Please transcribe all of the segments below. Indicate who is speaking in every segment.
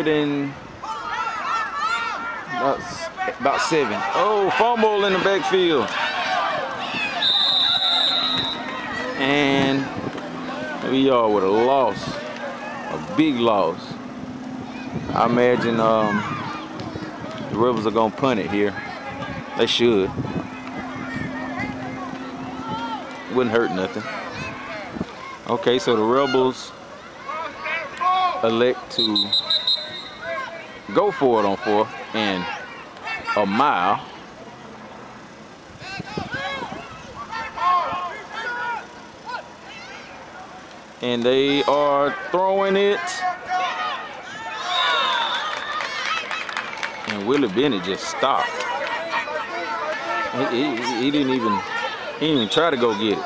Speaker 1: Third and about, about seven. Oh, fumble in the backfield. And we are with a loss, a big loss. I imagine um, the Rebels are gonna punt it here. They should. Wouldn't hurt nothing. Okay, so the Rebels elect to go for it on four and a mile. And they are throwing it. And Willie Bennett just stopped. He, he, he didn't even he didn't even try to go get it.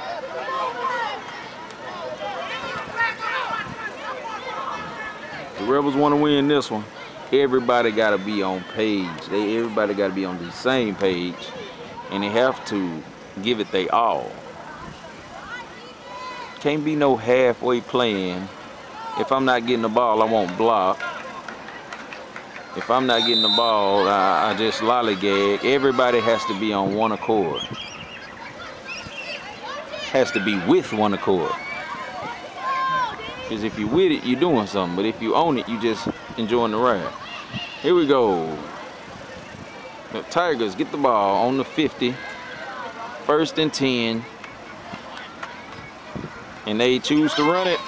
Speaker 1: The Rebels want to win this one. Everybody got to be on page. They everybody got to be on the same page, and they have to give it they all. Can't be no halfway playing. If I'm not getting the ball, I won't block. If I'm not getting the ball, I, I just lollygag. Everybody has to be on one accord. Has to be with one accord. Because if you with it, you're doing something. But if you own it, you just enjoying the ride. Here we go. The Tigers get the ball on the 50. First and 10. And they choose to run it.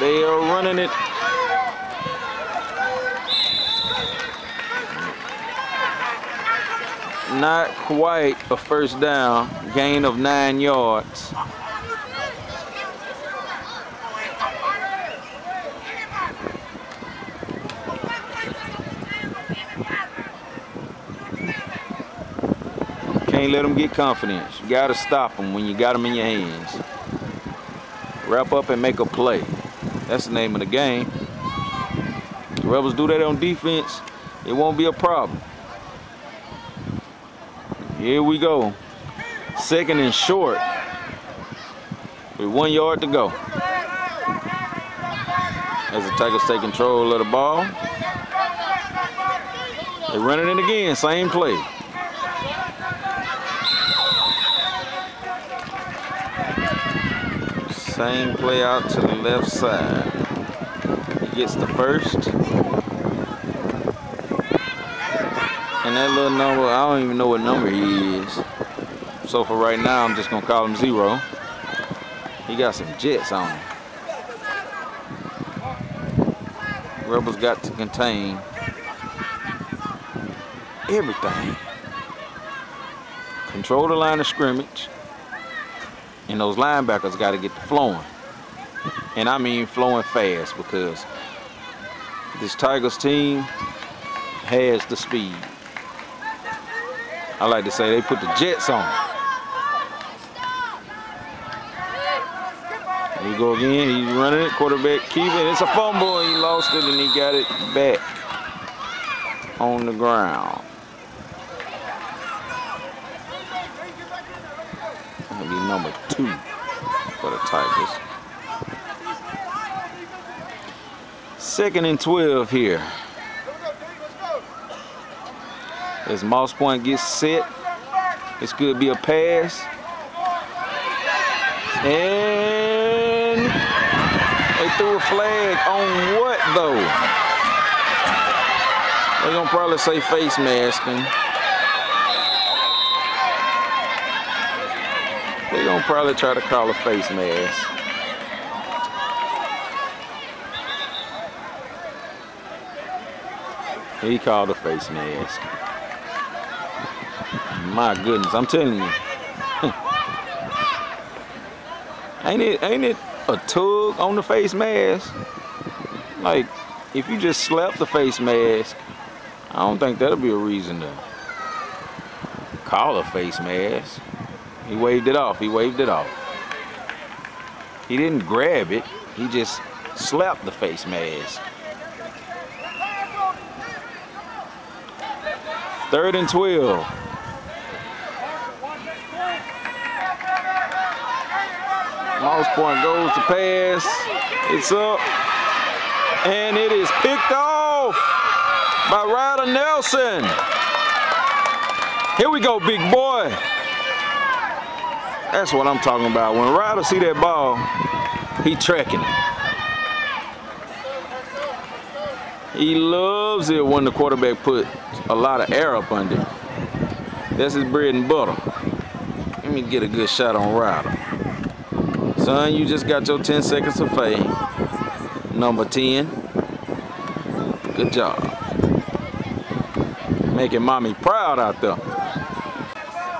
Speaker 1: They are running it. Not quite a first down. Gain of nine yards. Can't let them get confidence. You gotta stop them when you got them in your hands. Wrap up and make a play. That's the name of the game. The Rebels do that on defense, it won't be a problem. Here we go. Second and short. With one yard to go. As the Tigers take control of the ball. They run it in again, same play. Same play out to the left side. He gets the first. And that little number, I don't even know what number he is. So for right now, I'm just gonna call him zero. He got some jets on him. Rebels got to contain everything. Control the line of scrimmage. And those linebackers got to get flowing. And I mean flowing fast because this Tigers team has the speed. I like to say they put the jets on. Here we go again. He's running it. Quarterback keeping it. It's a fumble. He lost it and he got it back on the ground. That'll be number two for the Tigers. Second and 12 here. As Moss Point gets set, this could be a pass. And they threw a flag on what though? They're gonna probably say face masking. They're gonna probably try to call a face mask. He called a face mask. My goodness, I'm telling you. ain't it ain't it a tug on the face mask? Like, if you just slap the face mask, I don't think that'll be a reason to call a face mask. He waved it off. He waved it off. He didn't grab it. He just slapped the face mask. Third and 12. Moss Point goes to pass. It's up. And it is picked off by Ryder Nelson. Here we go, big boy. That's what I'm talking about. When Ryder see that ball, he tracking it. He loves it when the quarterback put a lot of air up under it. That's his bread and butter. Let me get a good shot on Ryder. Son, you just got your 10 seconds of fame. Number 10. Good job. Making mommy proud out there.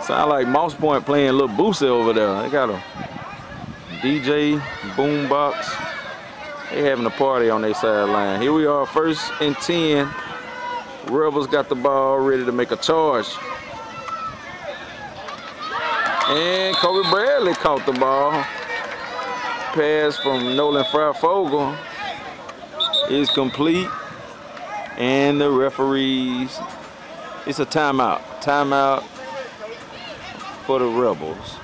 Speaker 1: Sound like Moss Point playing Little Boosie over there. They got a DJ boombox. They having a party on their sideline. Here we are, first and 10. Rebels got the ball ready to make a charge. And Kobe Bradley caught the ball. Pass from Nolan Freifogel is complete. And the referees, it's a timeout. Timeout for the Rebels.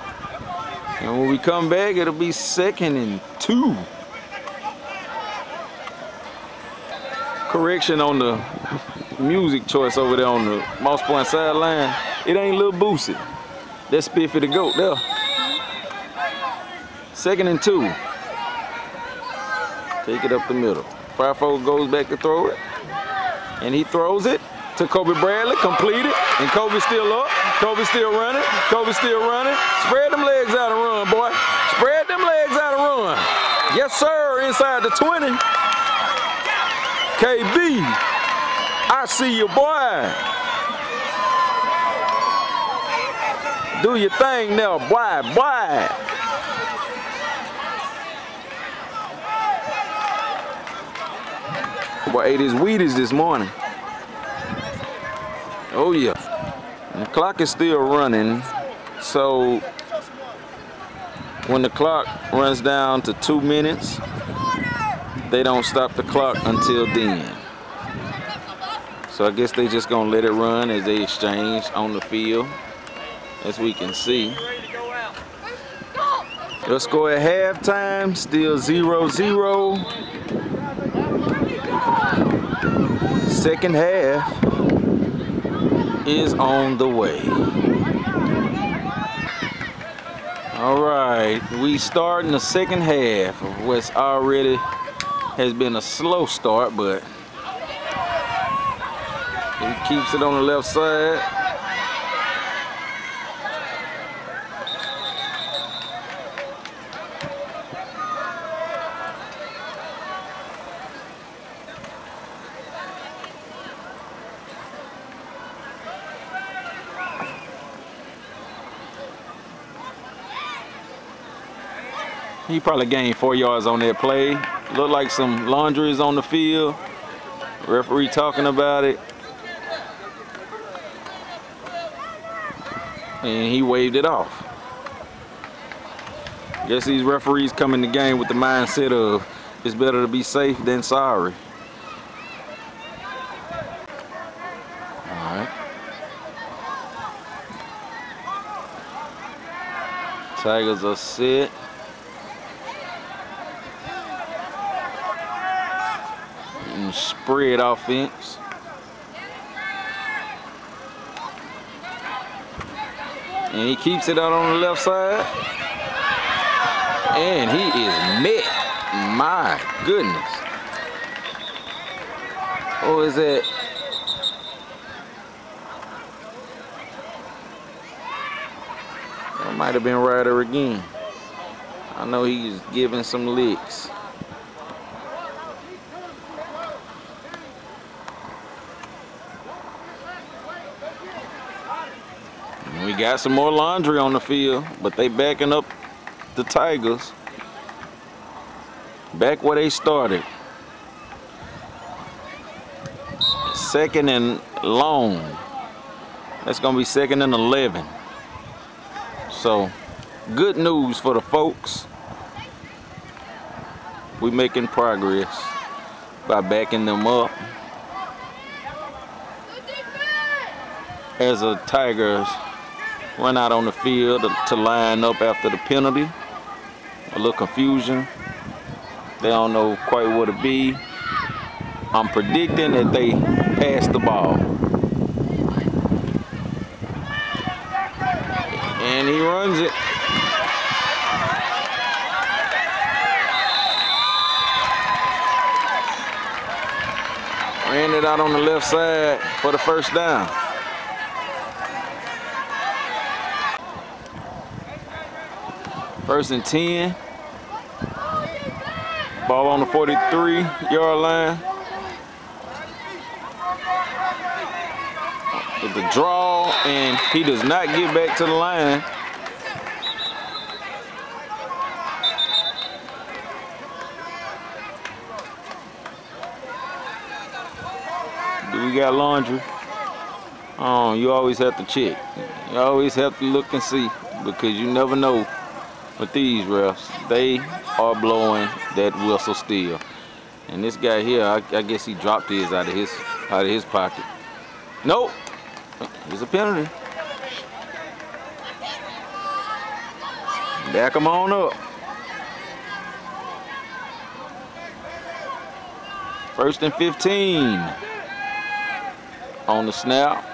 Speaker 1: And when we come back, it'll be second and two. Correction on the music choice over there on the Moss Point sideline. It ain't Lil Boosie. That's Spiffy the GOAT there. Second and two. Take it up the middle. Freifogel goes back to throw it. And he throws it to Kobe Bradley, completed, and Kobe still up. Kobe still running. Kobe still running. Spread them legs out and run, boy. Spread them legs out and run. Yes, sir, inside the 20. KB, I see you, boy. Do your thing now, boy, boy. Boy ate his Wheaties this morning. Oh yeah. And the clock is still running. So when the clock runs down to two minutes, they don't stop the clock until then. So I guess they just gonna let it run as they exchange on the field, as we can see. Let's go at halftime, still 0-0. Second half is on the way. All right, we start in the second half of what's already has been a slow start, but he keeps it on the left side. He probably gained four yards on that play. Looked like some laundry is on the field. Referee talking about it. And he waved it off. Guess these referees come in the game with the mindset of it's better to be safe than sorry. Alright. Tigers are set. Spread offense. And he keeps it out on the left side. And he is met. My goodness. Or is it? That might have been Ryder again. I know he's giving some licks. Got some more laundry on the field, but they backing up the Tigers. Back where they started. Second and long. That's gonna be second and 11. So, good news for the folks. We making progress by backing them up. As a Tigers run out on the field to, to line up after the penalty. A little confusion. They don't know quite what it be. I'm predicting that they pass the ball. And he runs it. Ran it out on the left side for the first down. First and 10. Ball on the 43 yard line. With the draw, and he does not get back to the line. Do we got laundry? Oh, you always have to check. You always have to look and see because you never know with these refs. They are blowing that whistle still. And this guy here, I, I guess he dropped his out of his out of his pocket. Nope. Here's a penalty. Back him on up. First and 15 on the snap.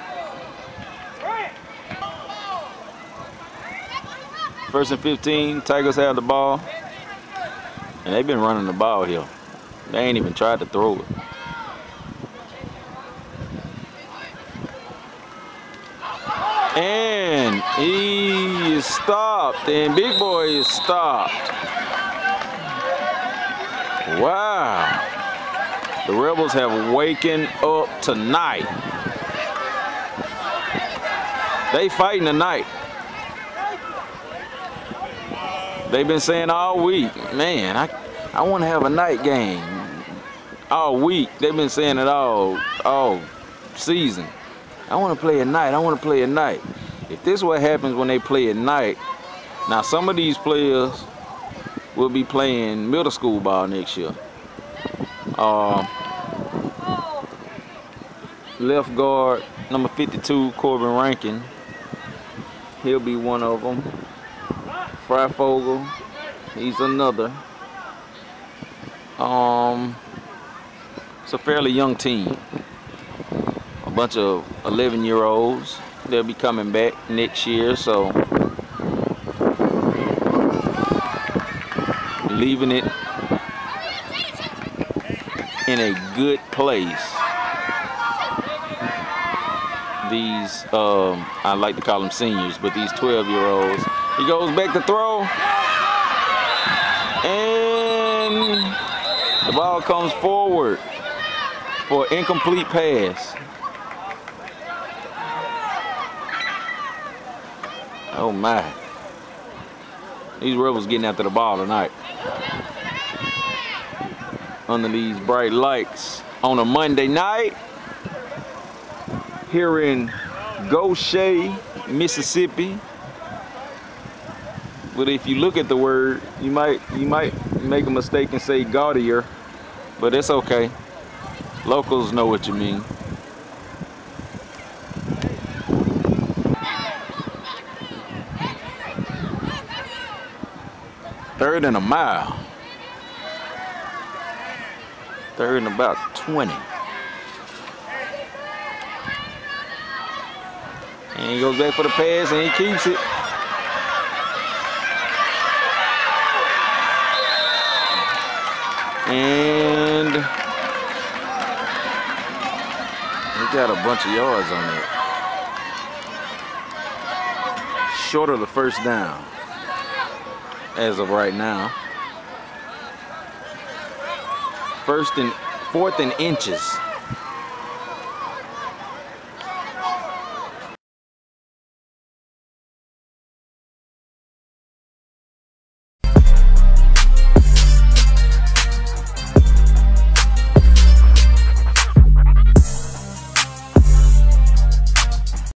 Speaker 1: First and 15, Tigers have the ball. And they've been running the ball here. They ain't even tried to throw it. And he is stopped. And Big Boy is stopped. Wow. The Rebels have waken up tonight. They fighting tonight. They've been saying all week, man, I, I want to have a night game. All week, they've been saying it all, all season. I want to play at night. I want to play at night. If this is what happens when they play at night, now some of these players will be playing middle school ball next year. Uh, left guard, number 52, Corbin Rankin. He'll be one of them. Freifogel, he's another. Um, it's a fairly young team. A bunch of 11 year olds. They'll be coming back next year, so leaving it in a good place. These, um, I like to call them seniors, but these 12 year olds. He goes back to throw. And the ball comes forward for incomplete pass. Oh my. These rebels getting after the ball tonight. Under these bright lights on a Monday night here in Gautier, Mississippi. But if you look at the word, you might you might make a mistake and say gaudier, but it's okay. Locals know what you mean. Third and a mile. Third and about 20. And he goes back for the pass and he keeps it. And he got a bunch of yards on it. Short of the first down as of right now. First and fourth and inches.